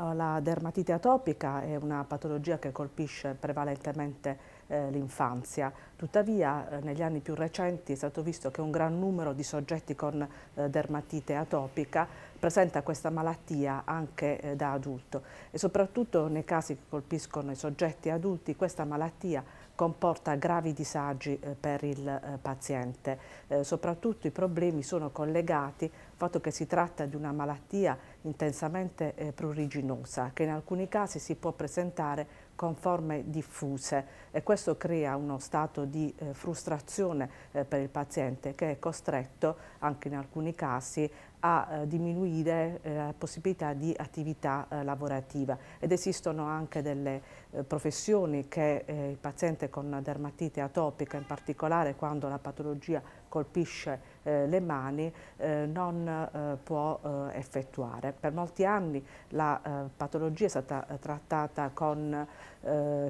La dermatite atopica è una patologia che colpisce prevalentemente eh, l'infanzia, tuttavia eh, negli anni più recenti è stato visto che un gran numero di soggetti con eh, dermatite atopica presenta questa malattia anche eh, da adulto e soprattutto nei casi che colpiscono i soggetti adulti questa malattia comporta gravi disagi eh, per il eh, paziente. Soprattutto i problemi sono collegati al fatto che si tratta di una malattia intensamente pruriginosa che in alcuni casi si può presentare con forme diffuse e questo crea uno stato di eh, frustrazione eh, per il paziente che è costretto anche in alcuni casi a eh, diminuire eh, la possibilità di attività eh, lavorativa ed esistono anche delle professioni che il paziente con dermatite atopica in particolare quando la patologia colpisce le mani non può effettuare. Per molti anni la patologia è stata trattata con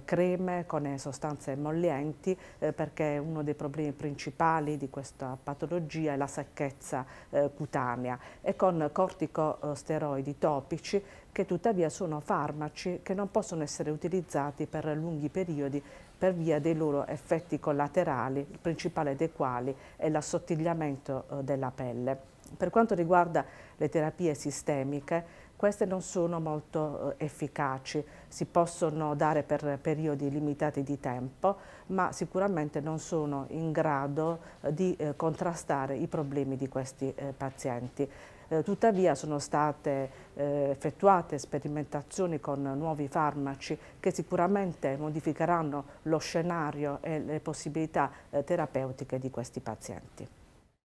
creme, con sostanze emollienti, perché uno dei problemi principali di questa patologia è la secchezza eh, e con corticosteroidi topici che tuttavia sono farmaci che non possono essere utilizzati per lunghi periodi per via dei loro effetti collaterali, il principale dei quali è l'assottigliamento eh, della pelle. Per quanto riguarda le terapie sistemiche, queste non sono molto eh, efficaci, si possono dare per periodi limitati di tempo, ma sicuramente non sono in grado eh, di eh, contrastare i problemi di questi pazienti. Tuttavia sono state effettuate sperimentazioni con nuovi farmaci che sicuramente modificheranno lo scenario e le possibilità terapeutiche di questi pazienti.